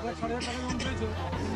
এক লাখ ষাট হাজার টাকা লোন পেয়েছো